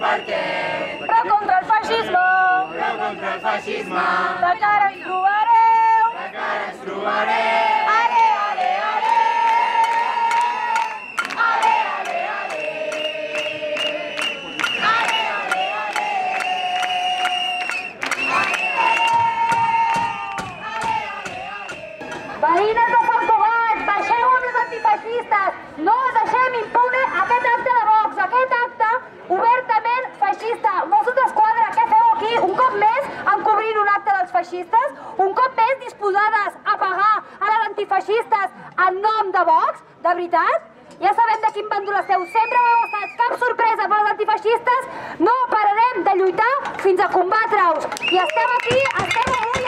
per què? Però contra el feixisme, Però contra el feixisme, de cara ens trobareu. de cara ens trobarem. Ale, ale, ale. Ale, ale, ale. Veïnes de Sant Cugat, baixeu amb els antifeixistes. No un acte dels feixistes? Un cop més disposades a pagar a les antifeixistes en nom de Vox? De veritat? Ja sabem de quin bàndol esteu, sempre heu estat. Cap sorpresa per als antifeixistes. No pararem de lluitar fins a combatre-us. I estem aquí, estem